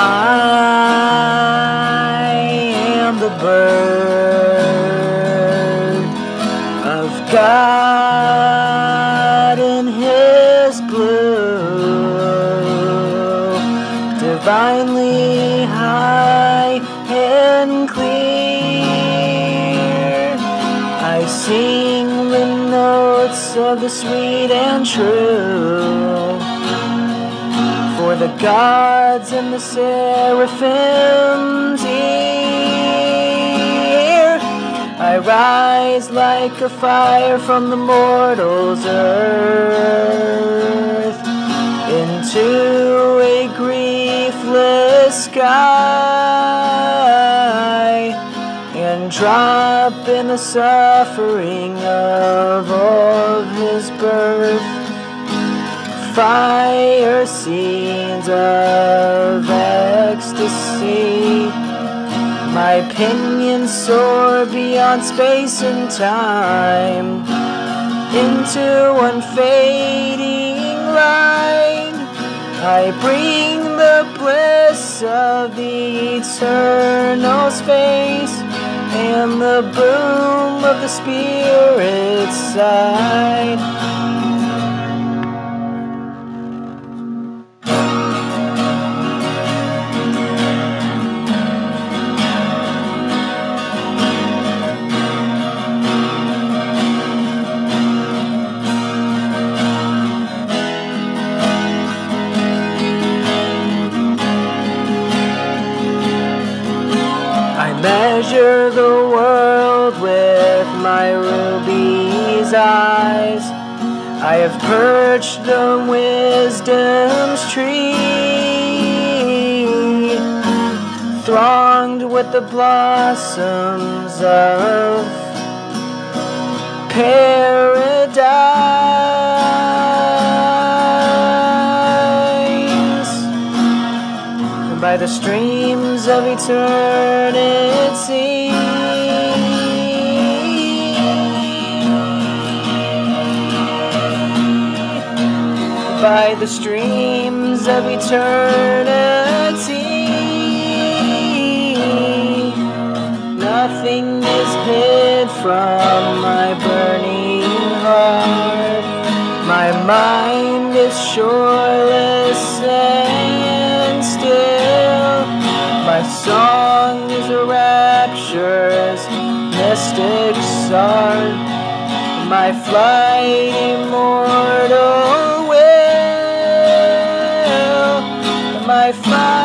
I am the bird of God in His blue, divinely high and clear. I sing the notes of the sweet and true. The gods and the seraphims ear, I rise like a fire from the mortal's earth into a griefless sky and drop in the suffering of all his birth fire scenes of ecstasy. My pinions soar beyond space and time into unfading light. I bring the bliss of the eternal space and the boom of the spirit side. I have perched on wisdom's tree, thronged with the blossoms of paradise by the streams of eternity. By the streams of eternity, nothing is hid from my burning heart. My mind is shoreless and still. My song is a rapturous, mystic song. My flight immortal My flight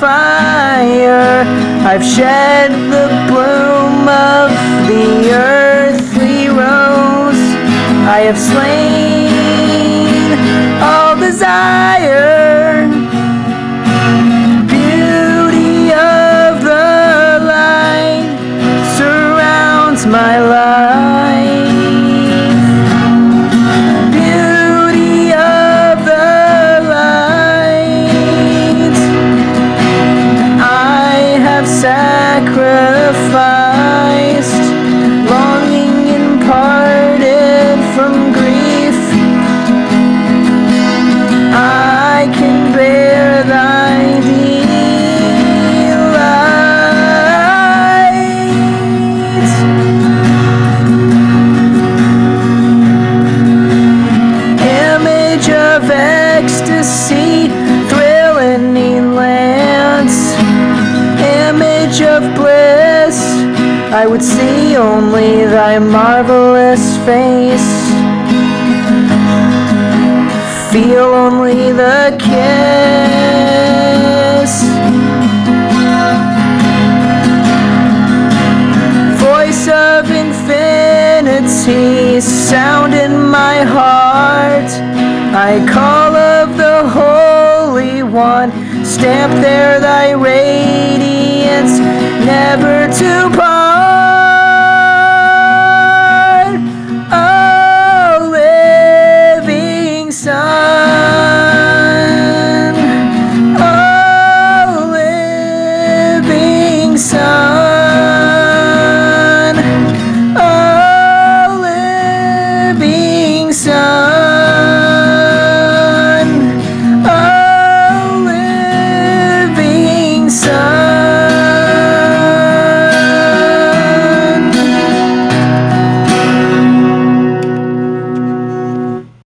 fire. I've shed the bloom of the earthly rose. I have slain Feel only the kiss. Voice of infinity, sound in my heart. I call of the Holy One, stamp there thy